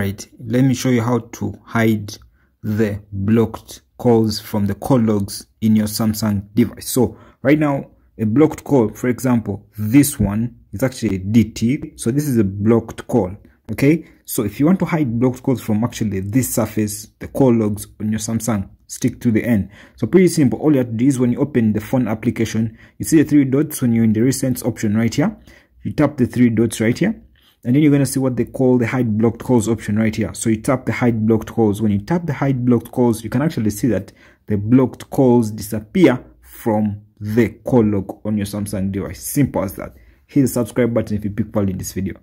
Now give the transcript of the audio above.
right let me show you how to hide the blocked calls from the call logs in your samsung device. So right now a blocked call for example this one is actually a dt so this is a blocked call okay? So if you want to hide blocked calls from actually this surface the call logs on your samsung stick to the end. So pretty simple. All you have to do is when you open the phone application you see the three dots when you're in the recent option right here. You tap the three dots right here and then you're going to see what they call the hide blocked calls option right here. So you tap the hide blocked calls when you tap the hide blocked calls you can actually see that the blocked calls disappear from the call log on your samsung device. Simple as that. Hit the subscribe button if you pick value in this video